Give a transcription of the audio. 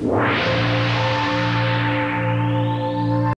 you